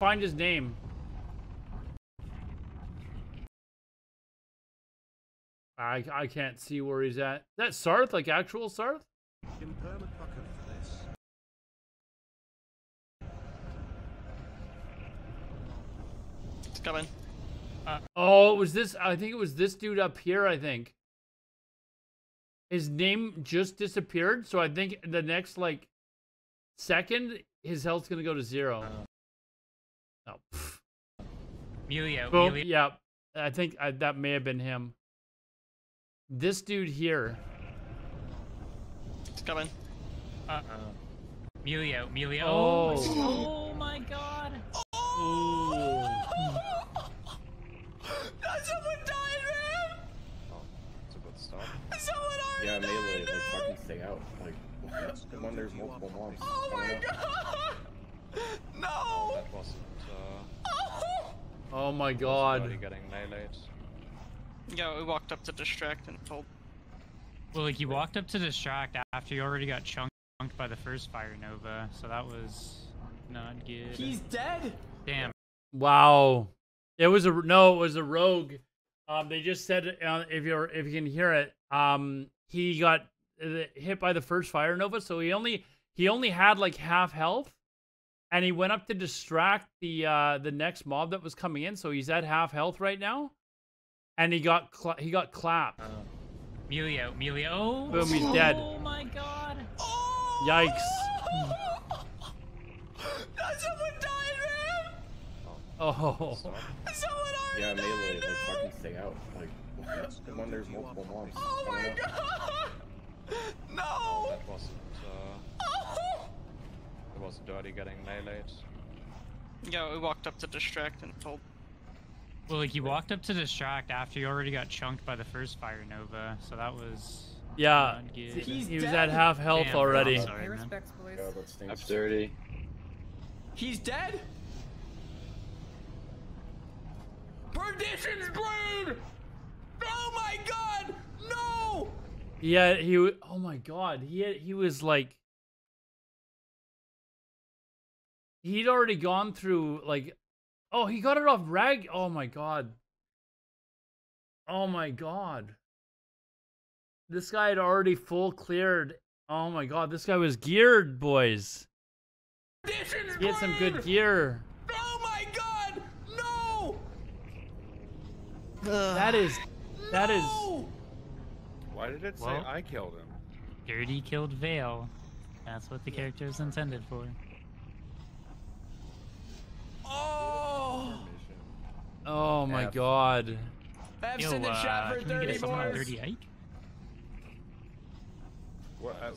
find his name. I I can't see where he's at. Is that Sarth, like actual Sarth? In permaculture for this. It's coming. Uh, oh, it was this. I think it was this dude up here. I think his name just disappeared. So I think the next like second, his health's gonna go to zero. Oh. Oh, pff. Melio, Boom. Melio. Yeah, I think I, that may have been him. This dude here. It's coming. Uh oh. Melio, Melio. Oh. oh my god. Ooh. Someone died, man! Oh, it's about to stop. Someone already Yeah, melee, died! like fucking stay out. Like when there's multiple mobs. Oh I my don't know. god! No! That wasn't uh, Oh! My already god. getting meleeed. Yeah, we walked up to distract and told. Well, like you walked up to distract after you already got chunked by the first fire nova, so that was not good. He's dead? Damn. Wow. It was a no. It was a rogue. Um, they just said uh, if you're if you can hear it, um, he got uh, hit by the first fire nova, so he only he only had like half health, and he went up to distract the uh the next mob that was coming in. So he's at half health right now, and he got cla he got clapped. Melio, Melio. Oh, Boom, he's dead. Oh my god. Yikes. Someone died, man! Oh. Stop. Someone already Yeah, died! melee, like man! fucking stay out. Like when there's multiple mobs. Oh I my don't know. god! No! That wasn't uh, Oh! it was dirty getting meleeed. Yeah, we walked up to distract and told. Well, like you walked up to distract after you already got chunked by the first fire nova, so that was Yeah. not good. He, he was at half health Damn, already. I'm sorry, Pay respects, boys. Yeah, that stinks. F30. He's dead? Perdition's blade! Oh my god! No! Yeah, he. wa- Oh my god, he had, he was like, he'd already gone through like, oh, he got it off rag. Oh my god. Oh my god. This guy had already full cleared. Oh my god, this guy was geared, boys. Perdition's He had some good gear. Oh my god! No! That is, that is. No! Why did it say Well- I killed him? Dirty killed Vale. That's what the character is intended for. Oh! Oh my F. god. I've Yo, sent a chat uh, for can we 30 get someone on boys. Dirty Ike? What? Uh,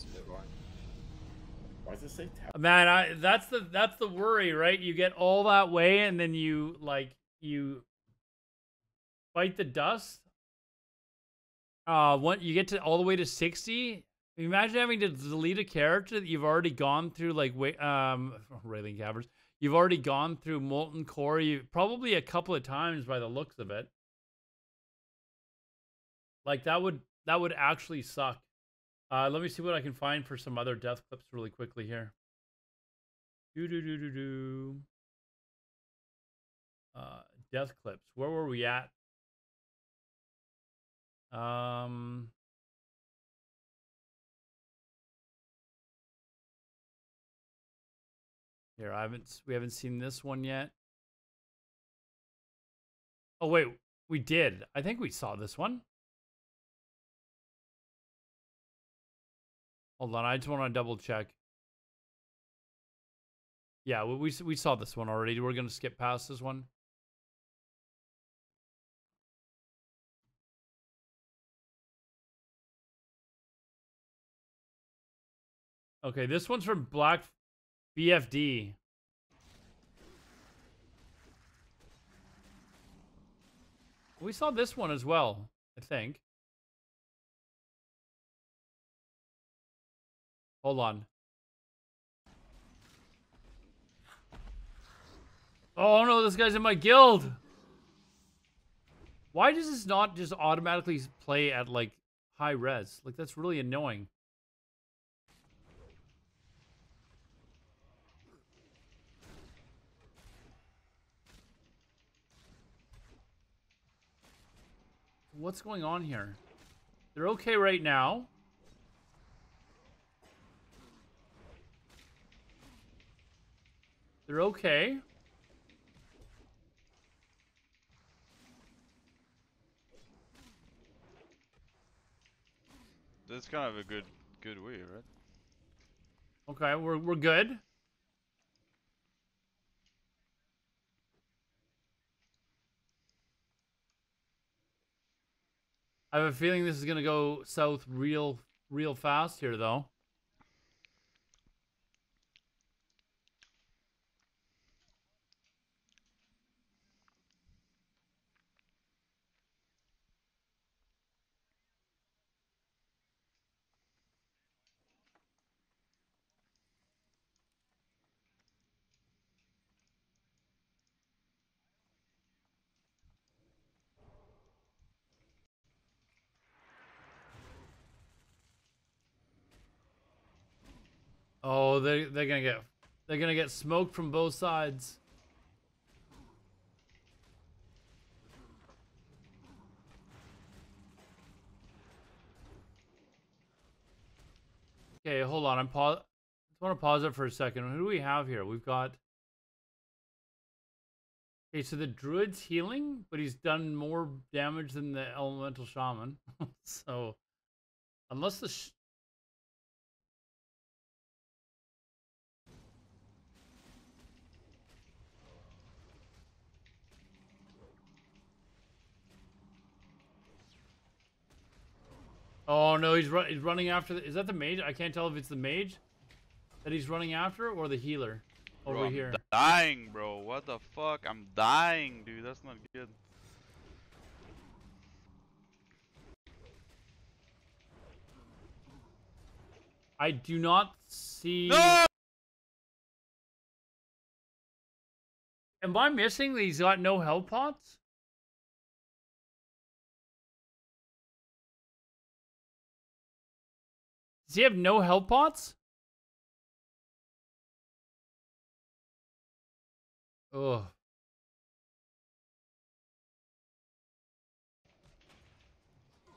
Why does it say tap? Man, I that's the that's the worry, right? You get all that way and then you like you bite the dust. Uh what you get to all the way to 60. Imagine having to delete a character that you've already gone through like wait um Wailing Caverns. You've already gone through molten core you probably a couple of times by the looks of it. Like that would that would actually suck. Uh, let me see what I can find for some other death clips really quickly here. Do do do do do. Uh, death clips. Where were we at? Um. Here, I haven't. We haven't seen this one yet. Oh wait, we did. I think we saw this one. Hold on, I just want to double check. Yeah, we we, saw this one already. We're gonna skip past this one. Okay, this one's from Black BFD. We saw this one as well, I think. Hold on. Oh no, this guy's in my guild. Why does this not just automatically play at like high res? Like that's really annoying. What's going on here? They're okay right now. They're okay. That's kind of a good good way, right? Okay, we're we're good. I have a feeling this is gonna go south real real fast here though. Oh, they they're gonna get they're gonna get smoked from both sides. Okay, hold on. I'm pause. I want to pause it for a second. Who do we have here? We've got. Okay, so the druid's healing, but he's done more damage than the elemental shaman. so, unless the Oh no, he's run he's running after the, is that the mage? I can't tell if it's the mage that he's running after or the healer over Bro, I'm here. dying, bro. What the fuck? I'm dying, dude. That's not good. I do not see No! Am I missing that he's got no health pots? Does he have no health pots? Ugh.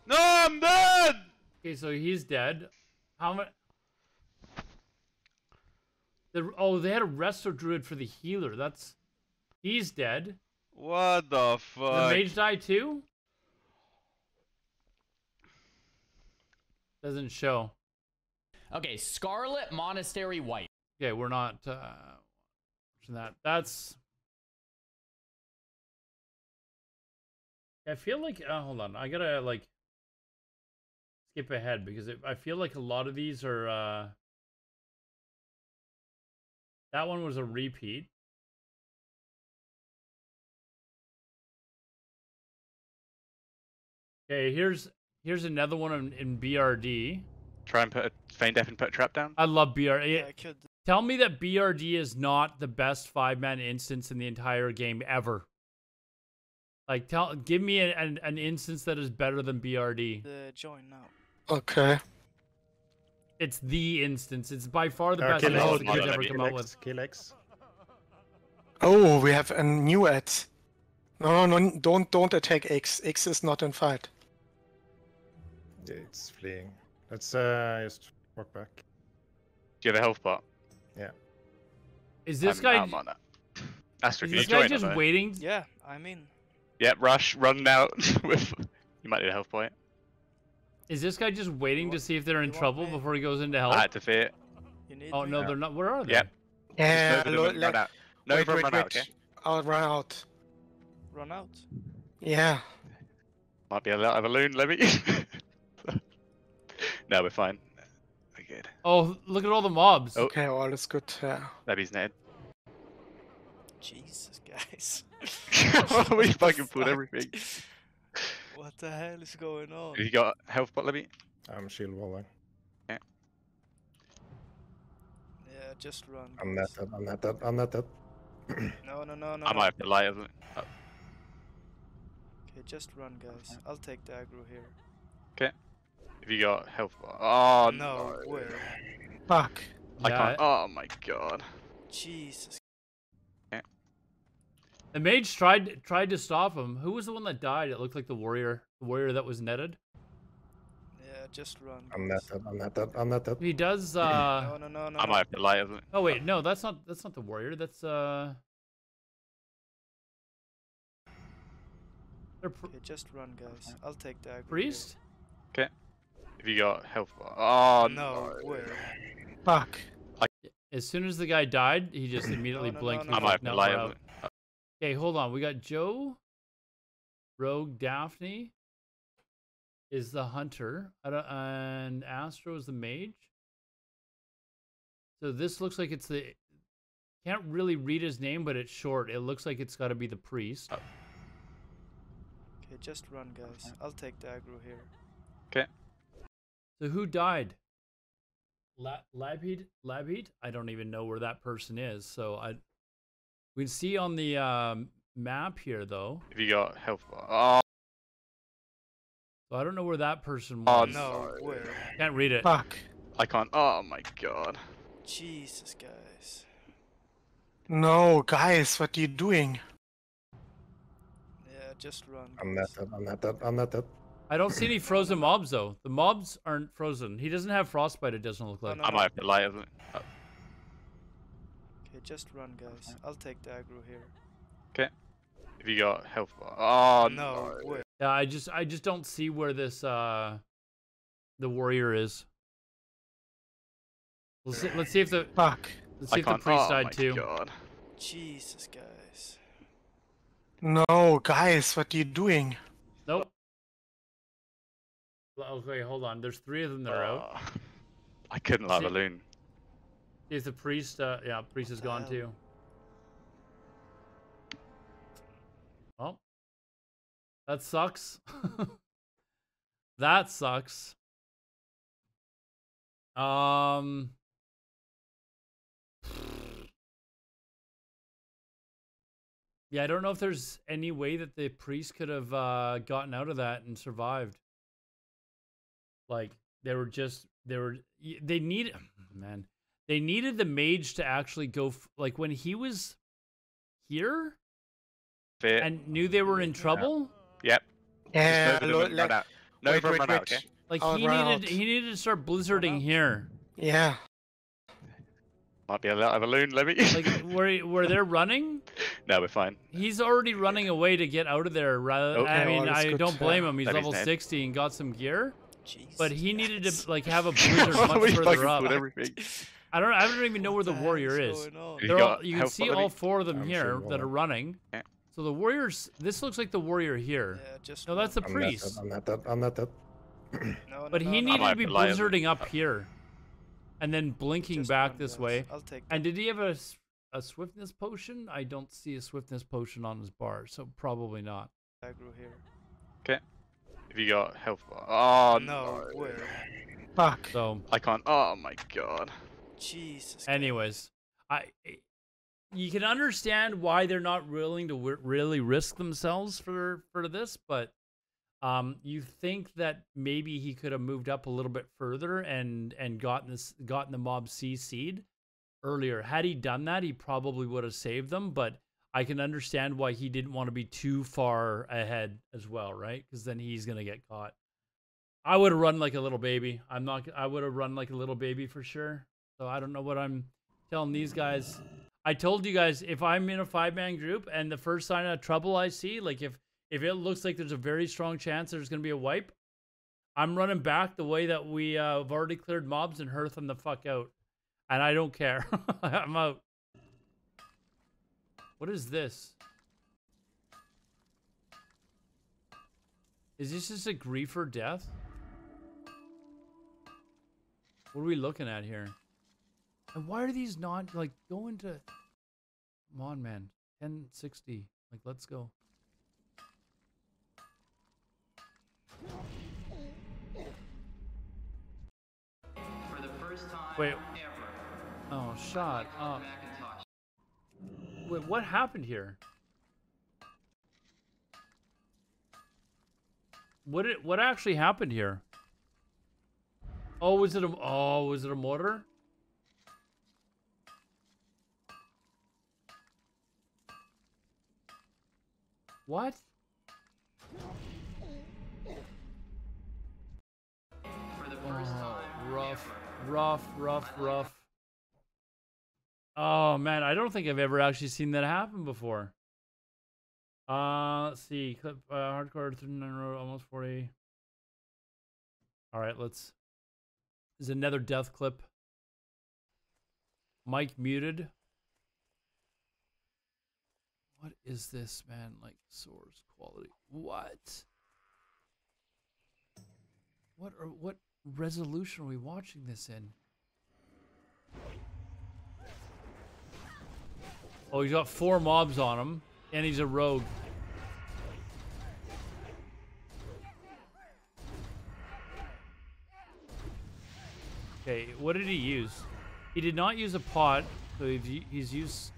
No, I'm dead! Okay, so he's dead. How much? The, oh, they had a resto druid for the healer. That's he's dead. What the fuck? The mage died too? Doesn't show. Okay, Scarlet Monastery White. Okay, we're not uh, that. That's. I feel like. Uh, hold on, I gotta like skip ahead because it, I feel like a lot of these are. Uh, that one was a repeat. Okay, here's here's another one in, in BRD. Try and put a feign death and put a trap down. I love BRD. Yeah, I could. Tell me that BRD is not the best five man instance in the entire game ever. Like, tell, give me an, an, an instance that is better than BRD. The join now. Okay. It's the instance. It's by far the Uh, best kill instance X, the kill ever kill come out X, with. Kill X. Oh, we have a new ad. No, no, don't don't attack X. X is not in fight. Yeah, it's fleeing. Let's uh, just walk back. Do you have a health pot? Yeah. Is this I'm, guy? I'm on it. Astro, is this guy just us, mate? waiting? Yeah, I mean, Yeah, rush, run out with. You might need a health point. Is this guy just waiting to see if they're in trouble me? before he goes into help? I defeat it. you need oh me? no, they're not. Where are they? Yep. Yeah, no, lo- run out. No, wait, run wait, out, okay? I'll run out. Run out. Yeah. Might be a little of a loon, let me. no, we're fine. We're good. Oh, look at all the mobs. Oh. Okay, all is good. Yeah. Levy's netted. Jesus, guys. we What the fucking pulled fuck? everything. What the hell is going on? Have you got a health pot, Levy? I'm shield walling. Yeah, just run. I'm not netted. I'm netted. I'm netted. No, no, no, no. I no. might have to light of it. Oh, Okay, just run, guys. I'll take the aggro here. Have you got health pot? Oh, no no. way. Fuck. I Yeah, can't. Oh my god. Jesus. Yeah. The mage tried tried to stop him. Who was the one that died? It looked like the warrior, the warrior that was netted. Yeah, just run. I'm guys. not that. I'm not that. I'm not that. He does. uh No, no, no, no. I no. might have to lie, isn't? Oh wait, no, that's not that's not the warrior. That's uh. They're pr- Okay, just run, guys. I'll take the aggro. priest. Okay. If you got health bar. Oh No, no. where? Fuck. As soon as the guy died, he just immediately no, no, blinked. no, and I was might like, have "No, lie, we're isn't out." it? Okay, hold on. We got Joe, Rogue, Daphne is the hunter, and Astro is the mage. So this looks like it's the. Can't really read his name, but it's short. It looks like it's got to be the priest. Oh. Okay, just run, guys. I'll take the aggro here. So who died? La- Labheed? Labheed? I don't even know where that person is. So I. We can see on the um, map here, though. If you got health bar. Oh, So I don't know where that person was. Oh, was. No, where? Can't read it. Fuck. I can't. Oh my god. Jesus, guys. No, guys, what are you doing? Yeah, just run. I'm not that. I'm not that. I'm not that. I don't see any frozen mobs though. The mobs aren't frozen. He doesn't have frostbite. It doesn't look like. no, I might have to lie, isn't? Oh, Okay, just run, guys. I'll take the aggro here. Okay. If you got health bar. Oh No, no. Yeah, I just I just don't see where this uh the warrior is. Let's see, let's see if the Fuck. let's see I if the can't. priest oh died my too. god. Jesus, guys. No, guys, what are you doing? Okay, hold on. There's three of them that are out. Oh, I couldn't See- balloon. See if the priest. Uh, yeah, priest is gone hell? too. Oh, that sucks. that sucks. Um. Yeah, I don't know if there's any way that the priest could have uh, gotten out of that and survived. Like they were just they were they need man they needed the mage to actually go f- like when he was here Fit. and knew they were in trouble. Yep. Yeah, Just no, lo- no, no, like- no, no, wait, run out, okay? Like Oh, he run needed out. he needed to start blizzarding here. Yeah. Might be a little balloon, let me. Like where where they're running, no, we're fine. he's already running away to get out of there. Rather, Oh. I mean, I good don't blame him. He's That is level dead. sixty and got some gear, Jesus. but he needed to like have a blizzard much further up. everything. I don't I don't even know where the What warrior is. You all, got you can see already? all four of them I'm here sure that are running. Yeah. So the warriors. This looks like the warrior here. Yeah, just No, that's the. I'm not priest. I'm not that. I'm not that. No, no, But no, he no. needed to be be blizzarding up here, and then blinking Just back this way. I'll take And did he have a a swiftness potion? I don't see a swiftness potion on his bar, so probably not. I grew here. If you got health bar. Oh No, no. where? Fuck. So, I can't. Oh my god. Jesus. anyways, I you can understand why they're not willing to w- really risk themselves for for this, but um, you think that maybe he could have moved up a little bit further and and gotten this gotten the mob CC'd earlier. Had he done that, he probably would have saved them. But I can understand why he didn't want to be too far ahead as well, right? Because then he's gonna get caught. I would have run like a little baby. I'm not. I would have run like a little baby for sure. So I don't know what I'm telling these guys. I told you guys if I'm in a five man group and the first sign of trouble I see, like if if it looks like there's a very strong chance there's gonna be a wipe, I'm running back the way that we uh, have already cleared mobs and hearth them the fuck out, and I don't care. I'm out. What is this? Is this just a griefer death? What are we looking at here? And why are these not like going to? Come on, man. 1060. Like, let's go. Wait. Oh, shot. Oh. Wait, what happened here? What did, what actually happened here? Oh, was it a oh was it a mortar? What? Oh, rough, rough, rough, rough. Oh man, I don't think I've ever actually seen that happen before. Uh, let's see. Clip uh, hardcore 39 row, almost 40. All right, let's. There's another death clip. Mike muted. What is this, man? Like source quality. What? What are what resolution are we watching this in? Oh, he's got four mobs on him, and he's a rogue. Okay, what did he use? He did not use a pot, so he's, used...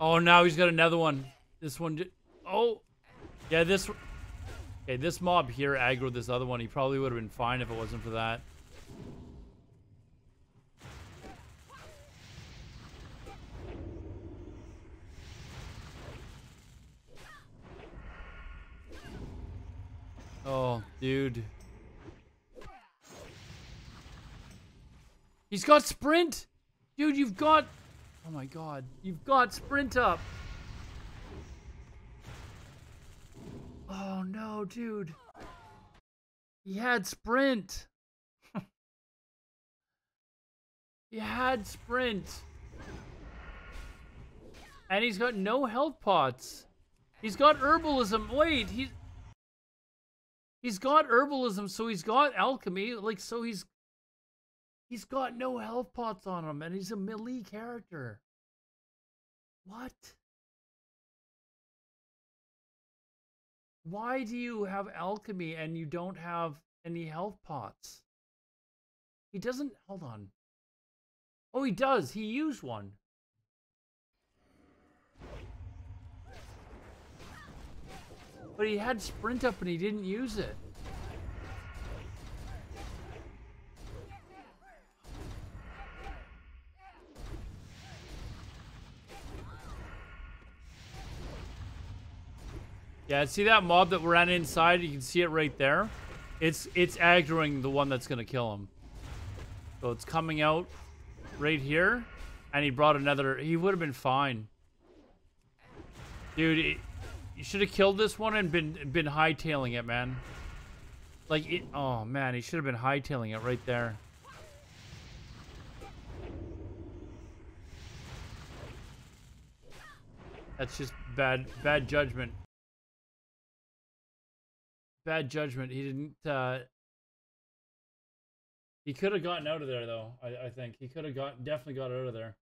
Oh, now he's got another one. This one... Oh! Yeah, this... Okay, this mob here aggroed this other one. He probably would have been fine if it wasn't for that. Oh, dude. He's got sprint! Dude, you've got... Oh my god. You've got sprint up! Oh no, dude. He had sprint. he had sprint. And he's got no health pots. He's got herbalism. Wait, he's He's got herbalism, so he's got alchemy. Like, so he's he's got no health pots on him, and he's a melee character. What? Why do you have alchemy and you don't have any health pots? He doesn't. Hold on. Oh, he does. He used one. But he had sprint up and he didn't use it. Yeah, see that mob that ran inside? You can see it right there. It's it's aggroing the one that's gonna kill him. So it's coming out right here, and he brought another. He would have been fine, dude. It, you should have killed this one and been been hightailing it, man. Like it. Oh man, he should have been hightailing it right there. That's just bad bad judgment. Bad judgment. He didn't. uh He could have gotten out of there though. I, I think he could have got definitely got out of there.